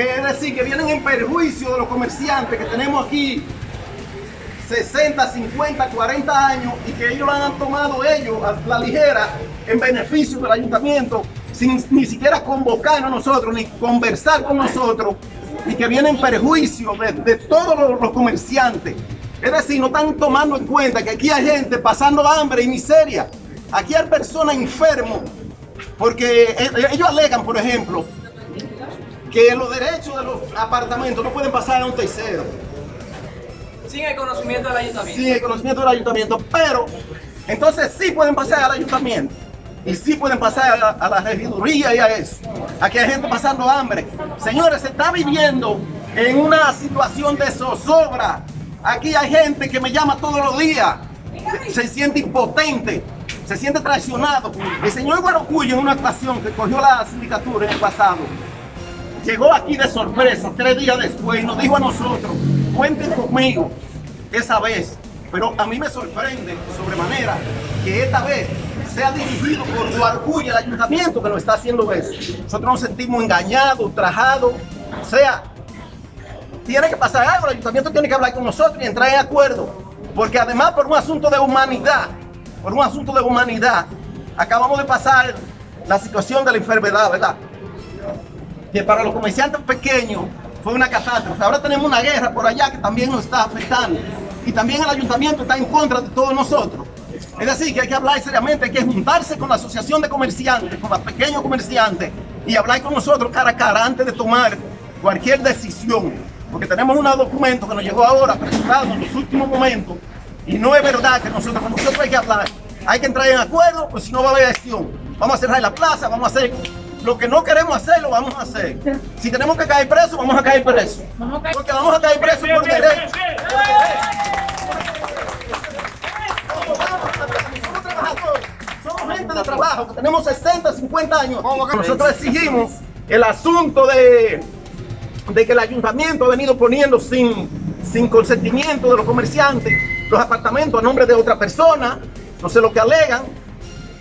es decir, que vienen en perjuicio de los comerciantes que tenemos aquí 60, 50, 40 años y que ellos lo han tomado ellos a la ligera en beneficio del ayuntamiento sin ni siquiera convocarnos a nosotros ni conversar con nosotros y que vienen en perjuicio de, de todos los, los comerciantes. Es decir, no están tomando en cuenta que aquí hay gente pasando hambre y miseria. Aquí hay personas enfermos porque eh, ellos alegan, por ejemplo, que los derechos de los apartamentos no pueden pasar a un tercero. Sin el conocimiento del ayuntamiento. Sin el conocimiento del ayuntamiento, pero entonces sí pueden pasar al ayuntamiento y sí pueden pasar a, a la regiduría y a eso. Aquí hay gente pasando hambre. Señores, se está viviendo en una situación de zozobra. Aquí hay gente que me llama todos los días, se, se siente impotente, se siente traicionado. El señor Guarocuyo en una actuación que cogió la sindicatura en el pasado, llegó aquí de sorpresa tres días después y nos dijo a nosotros, cuenten conmigo esa vez. Pero a mí me sorprende sobremanera que esta vez sea dirigido por Guarcuya, el ayuntamiento que nos está haciendo eso. Nosotros nos sentimos engañados, ultrajados. O sea, tiene que pasar algo, el ayuntamiento tiene que hablar con nosotros y entrar en acuerdo. Porque además por un asunto de humanidad, por un asunto de humanidad, acabamos de pasar la situación de la enfermedad, ¿verdad? Que para los comerciantes pequeños fue una catástrofe. Ahora tenemos una guerra por allá que también nos está afectando. Y también el ayuntamiento está en contra de todos nosotros. Es decir, que hay que hablar seriamente, hay que juntarse con la asociación de comerciantes, con los pequeños comerciantes y hablar con nosotros cara a cara antes de tomar cualquier decisión. Porque tenemos un documento que nos llegó ahora, presentado en los últimos momentos, y no es verdad que nosotros, con nosotros hay que hablar. Hay que entrar en acuerdo, pues si no va a haber acción. Vamos a cerrar la plaza, vamos a hacer lo que no queremos hacer, lo vamos a hacer. Si tenemos que caer presos, vamos a caer presos. Porque vamos a caer presos por derecho. Somos trabajadores, somos gente de trabajo, que tenemos 60, 50 años. Nosotros exigimos el asunto de, de que el ayuntamiento ha venido poniendo sin, sin consentimiento de los comerciantes los apartamentos a nombre de otra persona, no sé lo que alegan.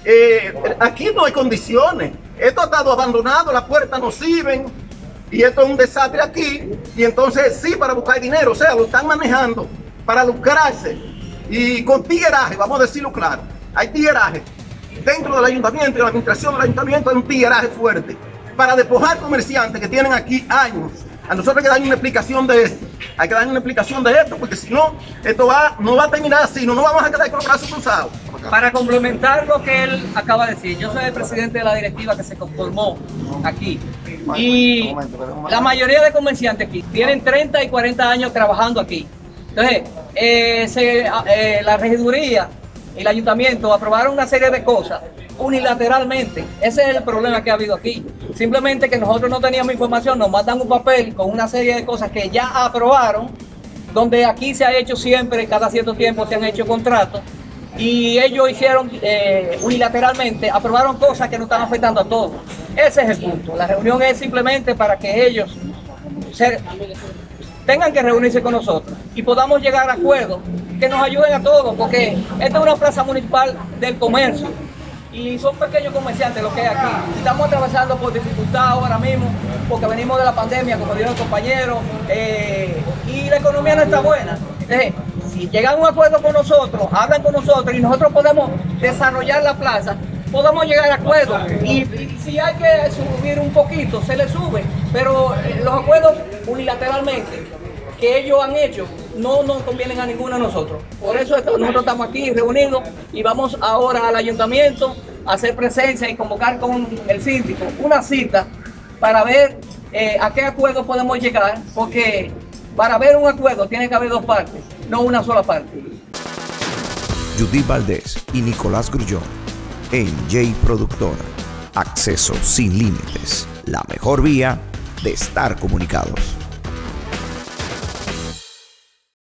Eh, aquí no hay condiciones. Esto ha estado abandonado, las puertas no sirven y esto es un desastre aquí. Y entonces sí, para buscar dinero, o sea, lo están manejando para lucrarse y con tigueraje, vamos a decirlo claro. Hay tigueraje dentro del ayuntamiento y la administración del ayuntamiento hay un tigueraje fuerte para despojar comerciantes que tienen aquí años. A nosotros hay que dar una explicación de esto. Hay que dar una explicación de esto, porque si no, esto va, no va a terminar así, no nos vamos a quedar con los brazos cruzados. Para complementar lo que él acaba de decir, yo soy el presidente de la directiva que se conformó aquí. Y la mayoría de comerciantes aquí tienen 30 y 40 años trabajando aquí. Entonces, eh, eh, la regiduría y el ayuntamiento aprobaron una serie de cosas unilateralmente. Ese es el problema que ha habido aquí. Simplemente que nosotros no teníamos información, nos mandan un papel con una serie de cosas que ya aprobaron, donde aquí se ha hecho siempre, cada cierto tiempo se han hecho contratos, y ellos hicieron eh, unilateralmente, aprobaron cosas que nos están afectando a todos. Ese es el punto. La reunión es simplemente para que ellos tengan que reunirse con nosotros y podamos llegar a acuerdos que nos ayuden a todos, porque esta es una plaza municipal del comercio y son pequeños comerciantes los que hay aquí. Estamos atravesando por dificultad ahora mismo, porque venimos de la pandemia, como dijo el compañero, eh, y la economía no está buena. Entonces, si llegan a un acuerdo con nosotros, hablan con nosotros y nosotros podemos desarrollar la plaza, podemos llegar a acuerdos. Y, si hay que subir un poquito, se le sube, pero eh, los acuerdos unilateralmente que ellos han hecho no nos convienen a ninguno de nosotros. Por eso nosotros estamos aquí reunidos y vamos ahora al ayuntamiento a hacer presencia y convocar con el síndico una cita para ver eh, a qué acuerdo podemos llegar, porque para ver un acuerdo tiene que haber dos partes, no una sola parte. Judith Valdés y Nicolás Grullón en J Productora. Acceso sin límites. La mejor vía de estar comunicados.